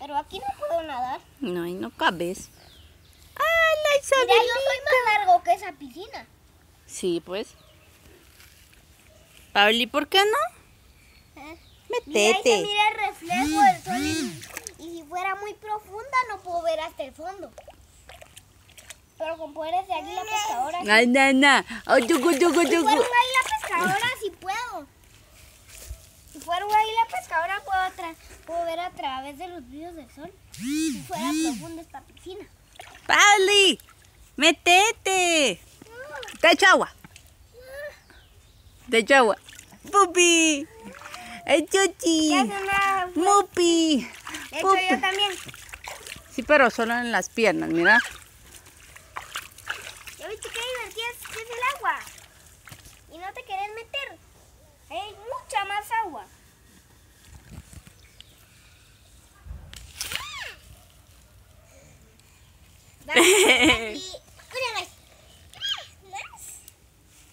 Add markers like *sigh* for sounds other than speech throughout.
Pero aquí no puedo nadar. No, ahí no cabes. ¡Ah, la Mira, Isabelita! yo soy más largo que esa piscina. Sí, pues. Pabli, ¿por qué no? ¿Eh? Mira, se Métete. mira el reflejo del sol y, y si fuera muy profunda no puedo ver hasta el fondo. Pero con poderes de águila pescadora, Ay, nana. Ay, si yugu. fuera un águila pescadora sí puedo. Si fuera un águila puedo, ver a través de los brillos del sol. Si fuera *gasps* profunda esta piscina. Pabli, métete. Te echo agua. Te echo agua. Pupi. Ay, chuchi. ¿Qué hace una... Mupi. De hecho Pupi. yo también. Sí, pero solo en las piernas, mira. ¿Ya viste qué divertida es, es el agua? Y no te querés meter. Hay mucha más agua. Dale, y una vez. *laughs*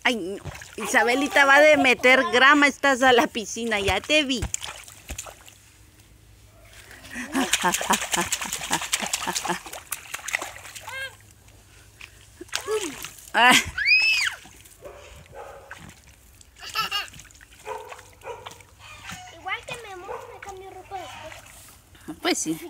Ay, no. Isabelita va de meter grama, estás a la piscina, ya te vi. Igual que me me cambio ropa después. pues sí.